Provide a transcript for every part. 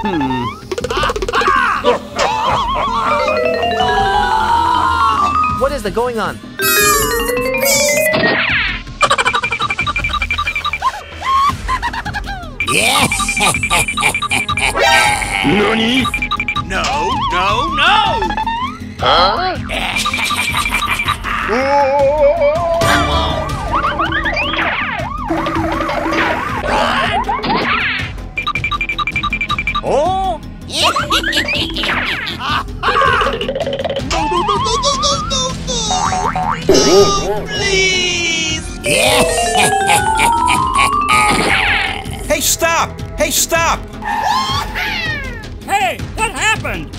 Hmm. What is the going on? NANI? No, no, no! Oh. Oh! No, no, no, no, no, no, no, no! Please! Hey, stop! Hey, stop! Hey, what happened?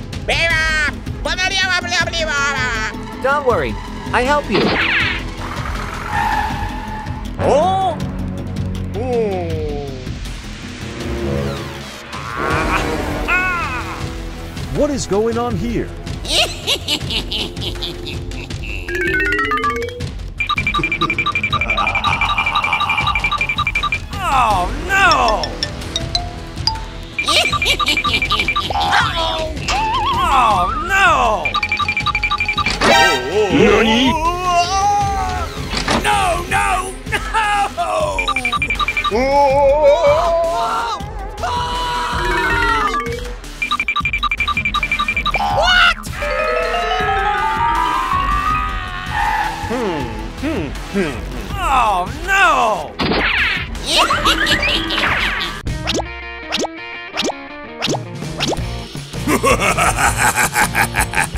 Don't worry. I help you. Oh! What is going on here? Oh no! oh no! NANI? No, no, no! Oh! No!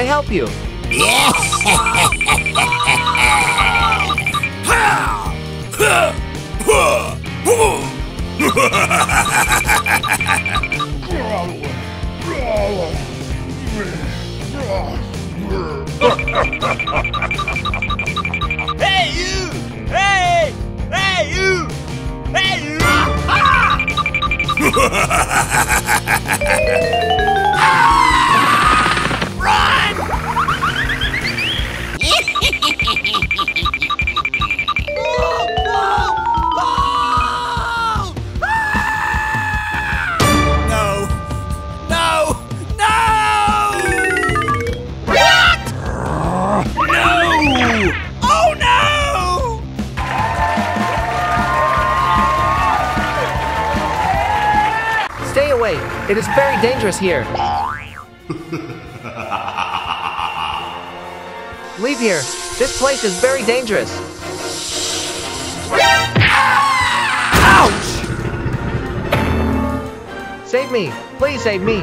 I help you. Hey, you! Hey! Hey, you! Hey, you! It is very dangerous here. Leave here. This place is very dangerous. Ouch! Save me. Please save me.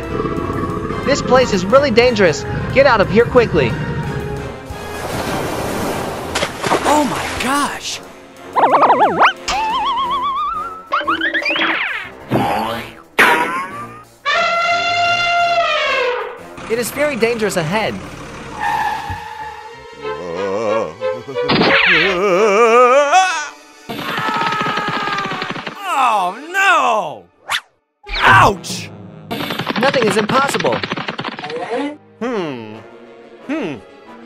This place is really dangerous. Get out of here quickly. Oh my gosh! Very dangerous ahead. Oh no! Ouch! Nothing is impossible. Hmm. Hmm.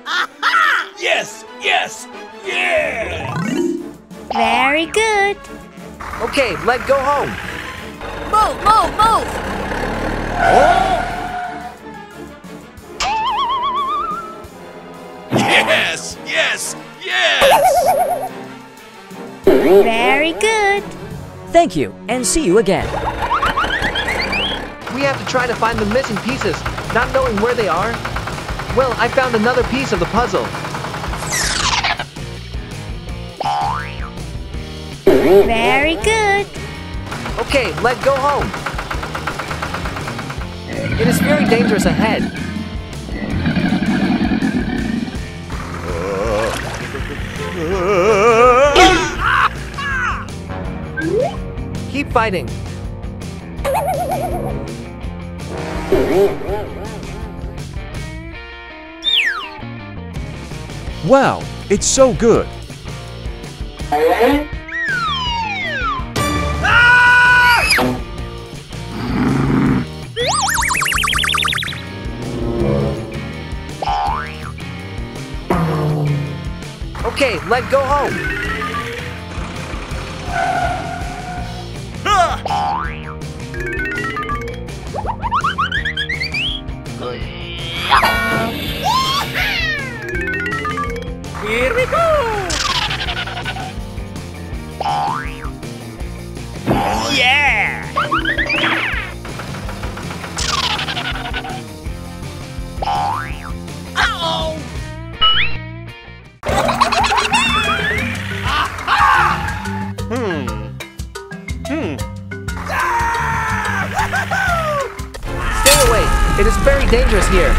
Aha! Yes! Yes! Yes! Very good. Okay, let go home. Very good. Thank you, and see you again. We have to try to find the missing pieces, not knowing where they are. Well, I found another piece of the puzzle. Very good. Okay, let's go home. It is very dangerous ahead. Uh, uh. Fighting. Wow, it's so good. Okay, let go home. Bye. Very dangerous here.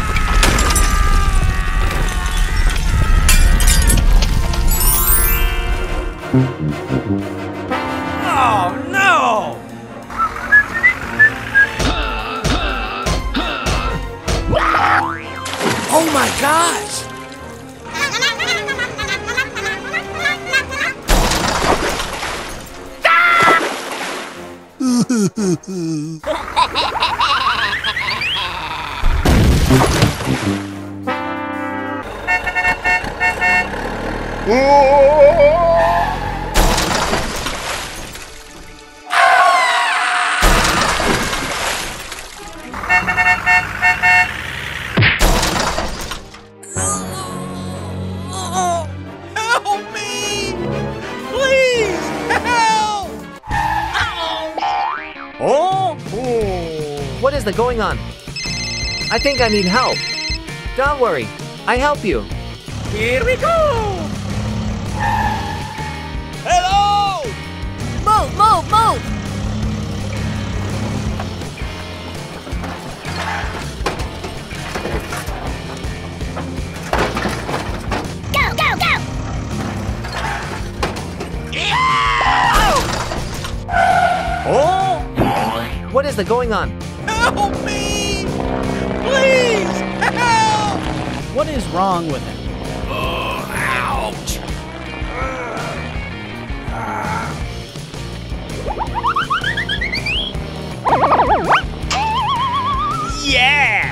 Oh no! Oh my gosh! Help Oh, going on? I think I need help. Don't worry. I help you. Here we go! Is the going on? Help me! Please, help! What is wrong with it? Oh, ouch! Yeah!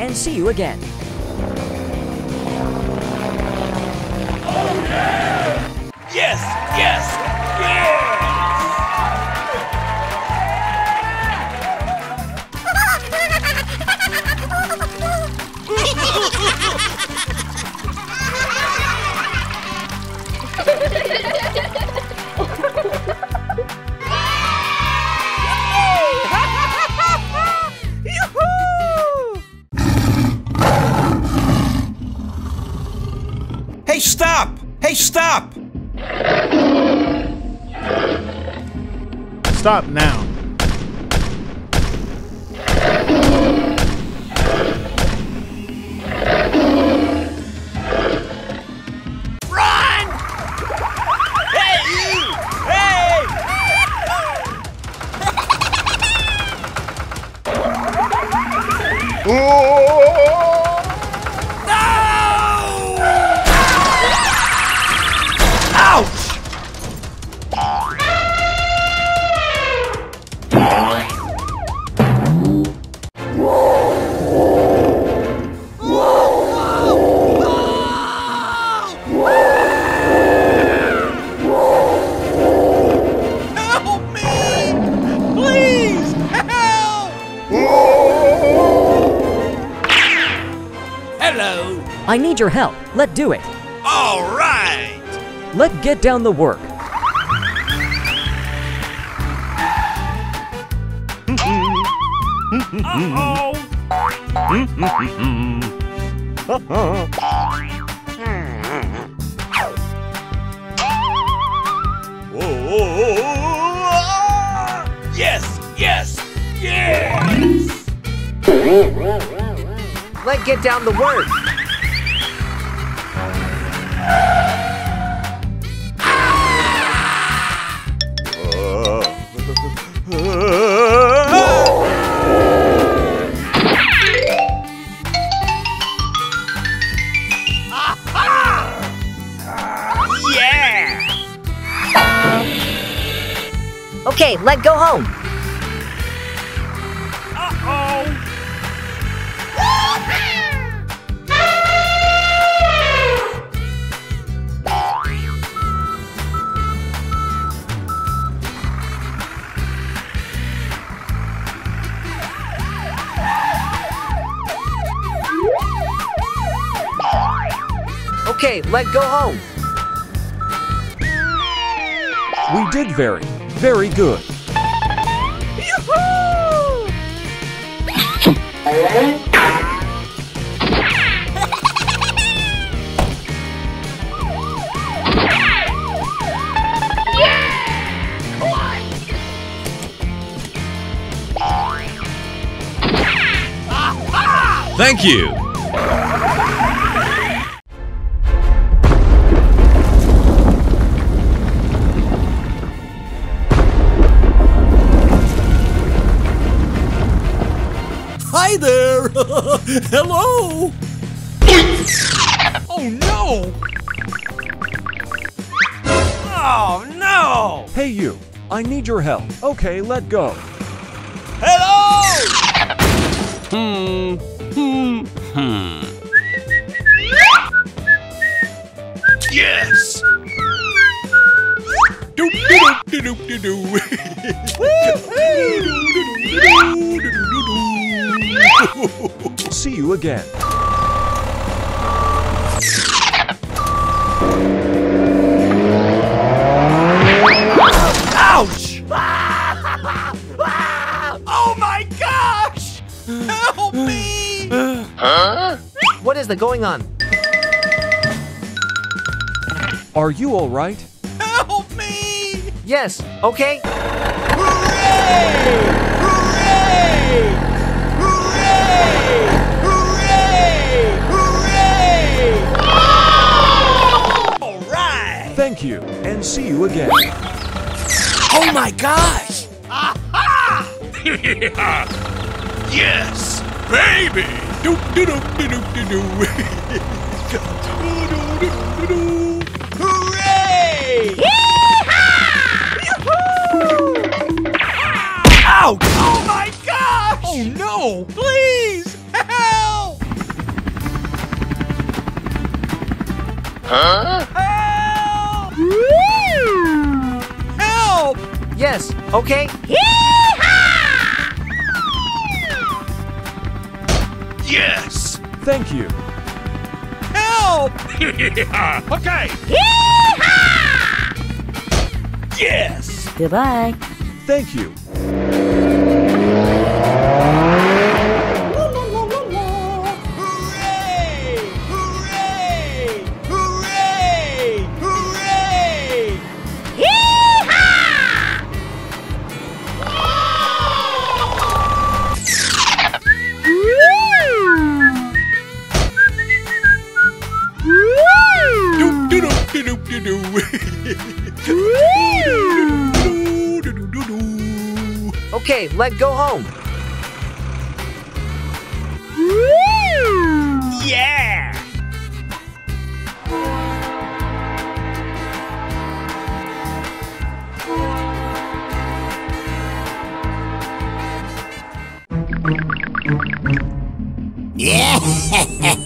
And see you again. Yes! Yes! Yes! Stop now. Your help. Let do it. All right! Let get down the work. Uh-oh! Oh, yes, yes, yes! Let get down the work. Okay, let go home. Uh-oh! Okay, let go home. We did very, very good. Thank you. Hello! oh no! Oh no! Hey you, I need your help. Okay, let go. Hello! Hmm. Hmm. Hmm. Yes. Doop doop doop doop doop. See you again. Ouch! oh my gosh! Help me! What is the going on? Are you all right? Help me! Yes, okay? Hooray! Hooray! Hooray! Hooray! Thank you, and see you again. Oh my gosh! Aha! Yes, baby. Doop doop doop doop doop doop. Hooray! Yes, okay? Yes. Thank you. Help! okay. Yes! Goodbye. Thank you. Doop doop doop doop. Okay, let go home. Yeah! Aha!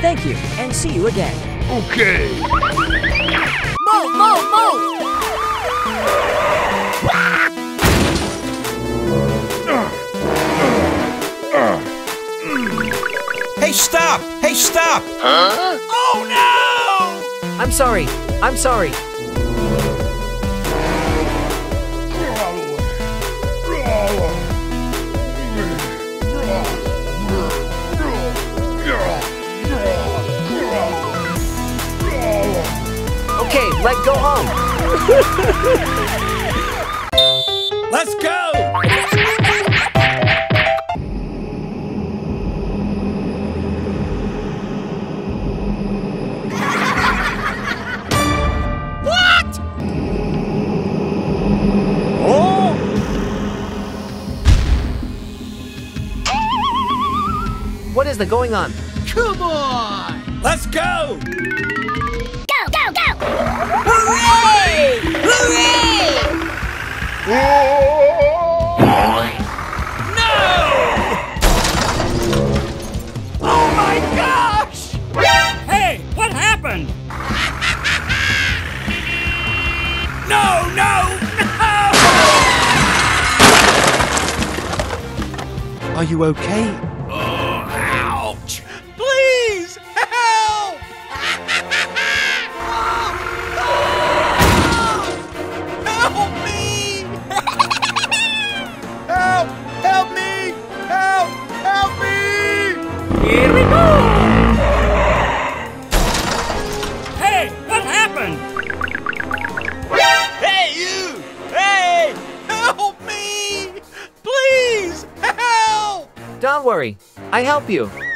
Thank you, and see you again. Okay. stop! Huh? Oh no! I'm sorry. I'm sorry. Okay, let go home. Let's go! the going on. Come on! Let's go! Go, go, go! Hooray! Hooray! No! Oh my gosh! Hey, what happened? no, no, Are you okay? I help you?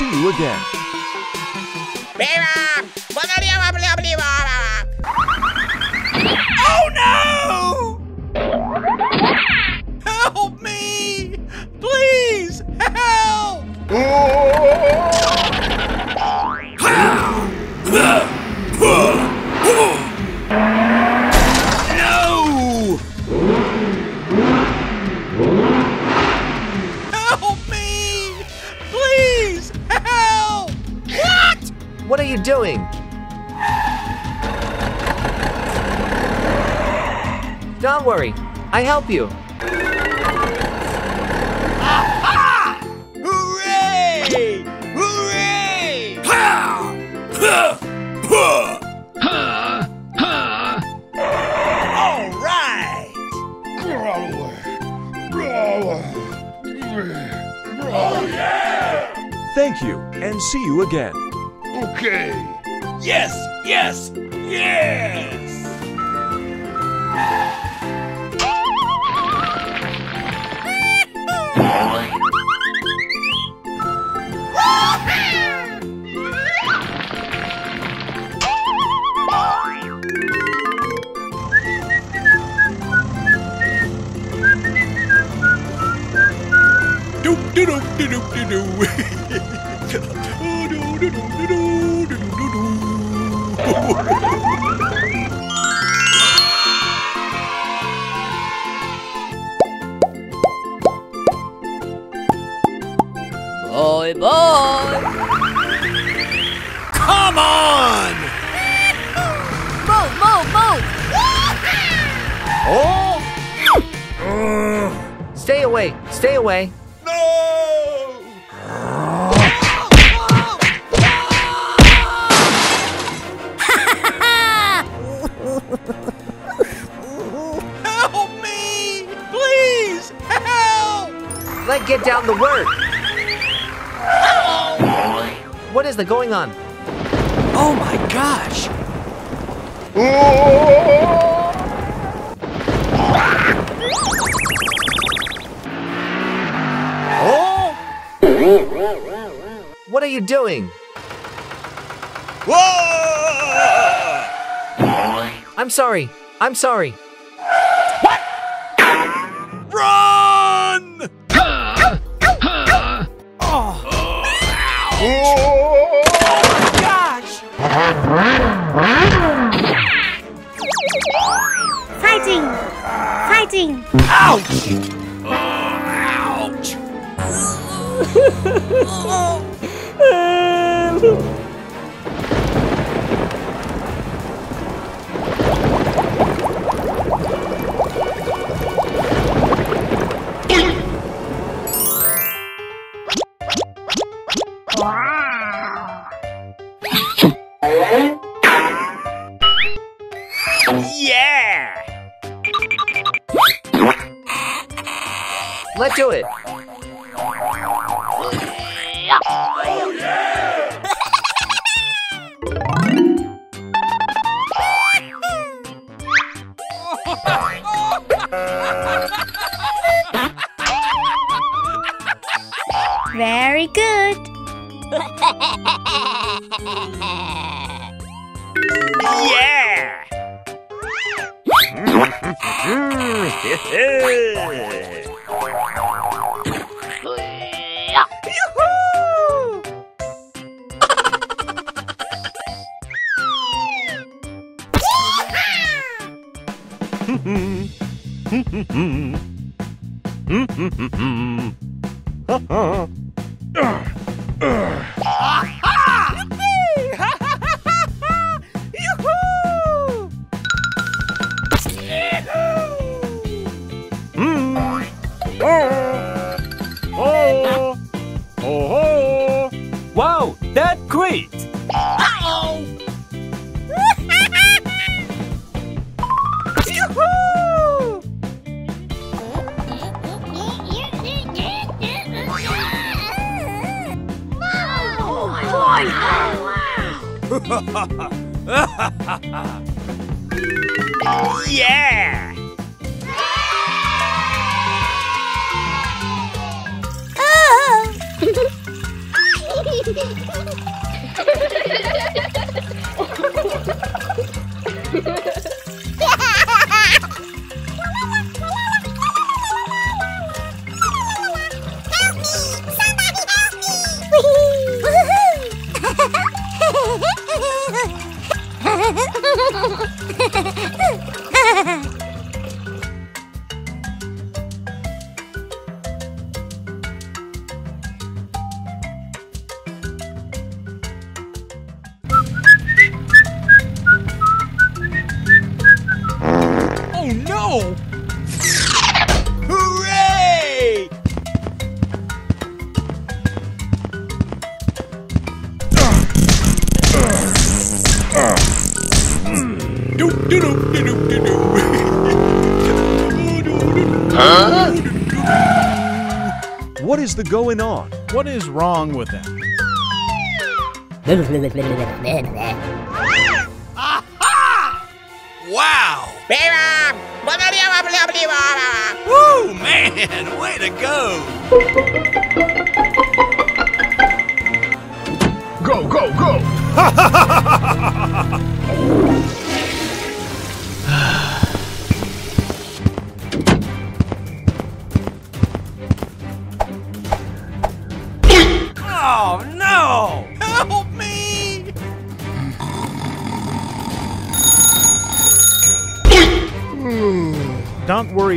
see you again. What are you doing? Don't worry, I help you. Aha! Hooray! Hooray! Ha! Ha! Ha! Ha! ha! All right! Oh yeah! Thank you, and see you again. Okay. Yes, yes, yes! Do do do do do. Boy, boy! Come on! Move, move, move! Oh! Uh. Stay away, stay away. Let get down the word. What is the going on? Oh my gosh. What are you doing? Whoa! I'm sorry. I'm sorry. Run! Oh! Fighting! Fighting! Ouch! Oh, ouch! Let's do it. Very good! Yeah! Yeah! Oh Ha ha ha! The going on? What is wrong with them? Wow! Woo, man, way to go! Go, go, go!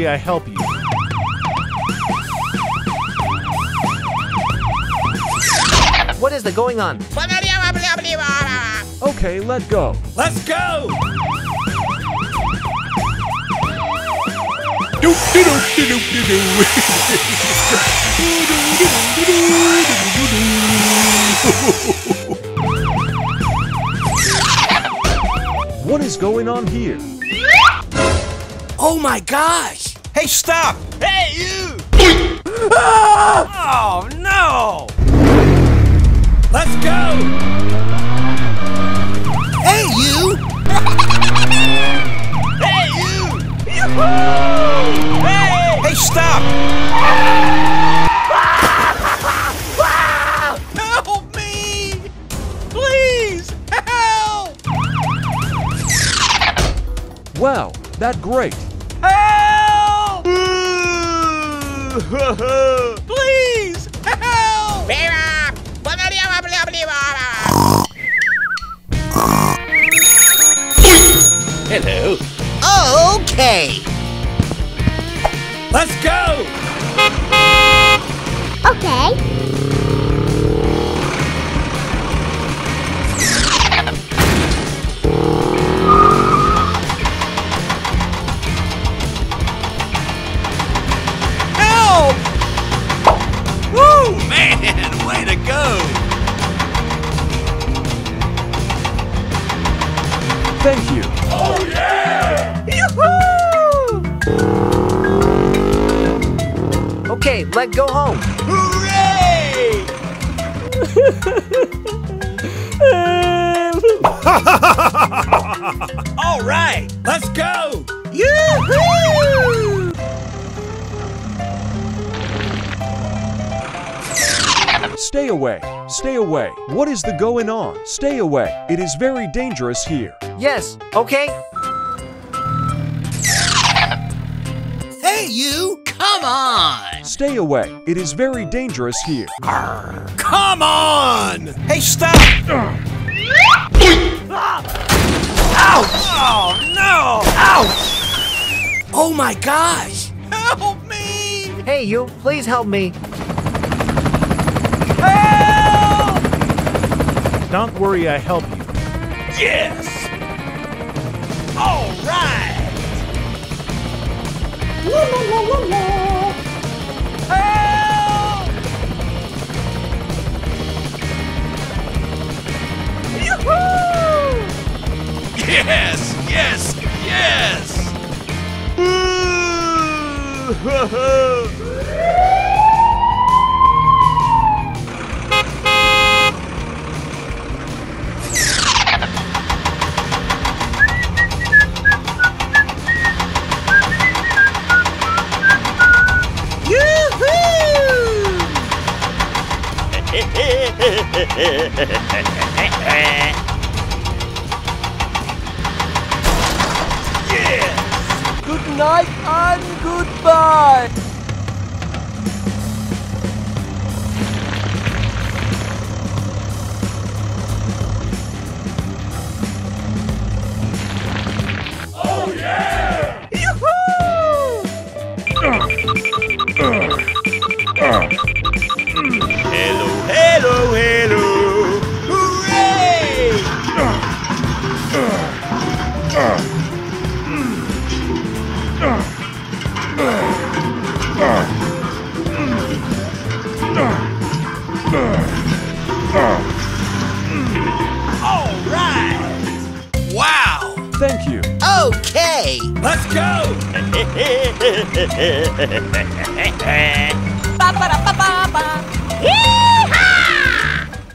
Don't I help you. What is the going on? Okay, let go. Let's go! What is going on here? Oh my gosh! Hey, Thank you. Oh yeah! Yoo-hoo! Okay, let go home. Hooray! All right, let's go! Yoo-hoo! Stay away. Stay away. What is the going on? Stay away. It is very dangerous here. Yes, okay? Hey, you! Come on! Stay away. It is very dangerous here. Come on! Hey, stop! Ouch! Oh no! Ouch! Oh my gosh! Help me! Hey, you, please help me. Help! Don't worry, I help you. Yes! All right! La la la Help! Yoo-hoo! Yes! Yes! Yes! Good night and goodbye!